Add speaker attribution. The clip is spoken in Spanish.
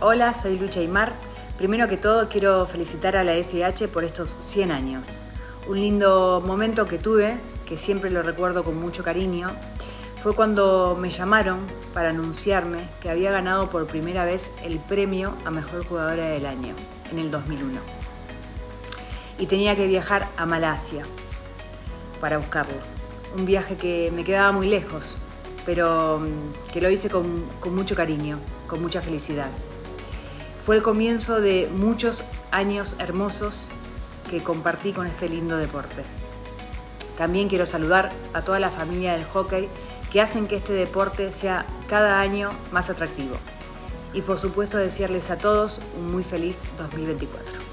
Speaker 1: Hola, soy Lucha Aymar. Primero que todo quiero felicitar a la FH por estos 100 años. Un lindo momento que tuve, que siempre lo recuerdo con mucho cariño, fue cuando me llamaron para anunciarme que había ganado por primera vez el premio a Mejor Jugadora del Año en el 2001. Y tenía que viajar a Malasia para buscarlo. Un viaje que me quedaba muy lejos, pero mm, que lo hice con, con mucho cariño, con mucha felicidad. Fue el comienzo de muchos años hermosos que compartí con este lindo deporte. También quiero saludar a toda la familia del hockey que hacen que este deporte sea cada año más atractivo. Y por supuesto desearles a todos un muy feliz 2024.